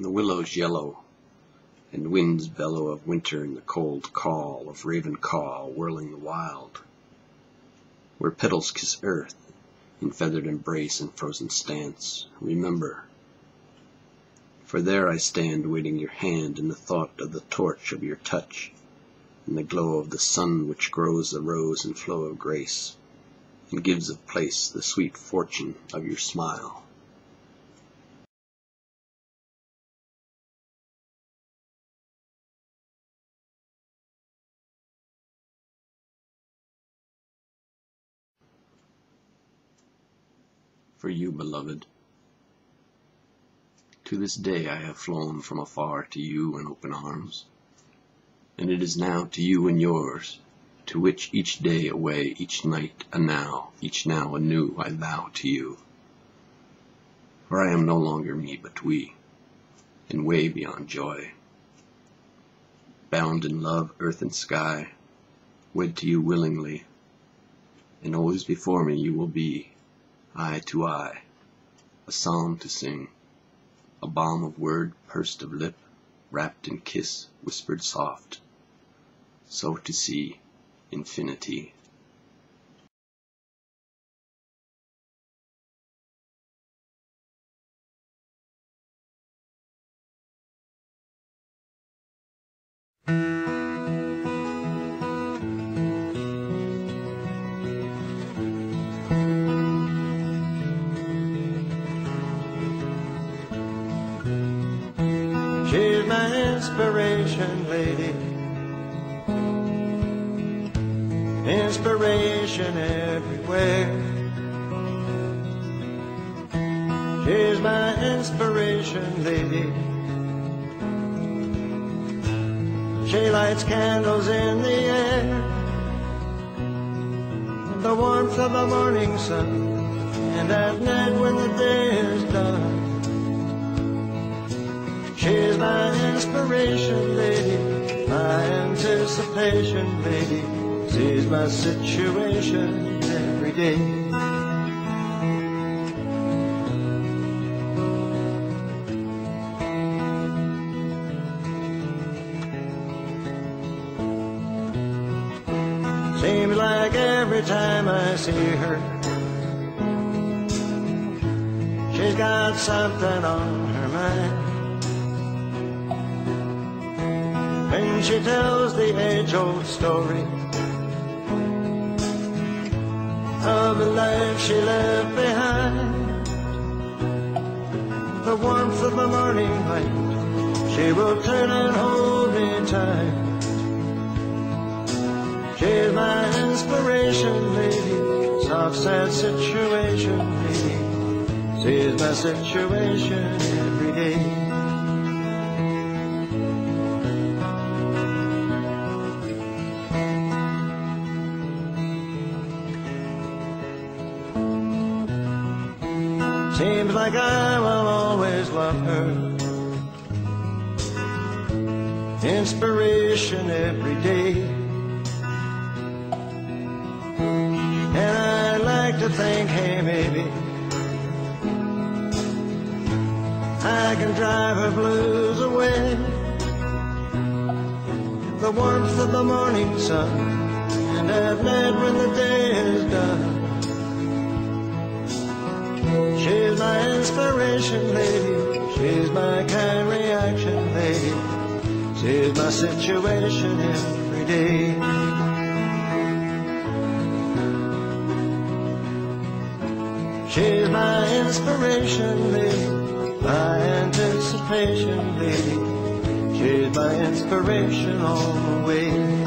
and the willows yellow, and winds bellow of winter in the cold call of raven call whirling the wild, where petals kiss earth in feathered embrace and frozen stance, remember. For there I stand waiting your hand in the thought of the torch of your touch, in the glow of the sun which grows the rose and flow of grace, and gives of place the sweet fortune of your smile. For you, beloved, to this day I have flown from afar to you in open arms, and it is now to you and yours, to which each day away, each night a now, each now anew I vow to you. For I am no longer me but we, and way beyond joy, bound in love, earth and sky, wed to you willingly, and always before me you will be, eye to eye, a psalm to sing, a balm of word pursed of lip, wrapped in kiss whispered soft, so to see infinity. She's my inspiration, lady. Inspiration everywhere. She's my inspiration, lady. She lights candles in the air. The warmth of the morning sun. And at night when inspiration, lady, my anticipation, lady. Sees my situation every day. Seems like every time I see her, she's got something on her mind. When she tells the age-old story of the life she left behind. The warmth of the morning light, she will turn and hold me tight. She's my inspiration, lady, soft sad situation, lady. Sees my situation every day. Seems like I will always love her. Inspiration every day. And I like to think, hey, maybe I can drive her blues away. The warmth of the morning sun, and at night when the day inspiration, lady. She's my kind reaction, lady. She's my situation every day. She's my inspiration, lady. My anticipation, lady. She's my inspiration all the way.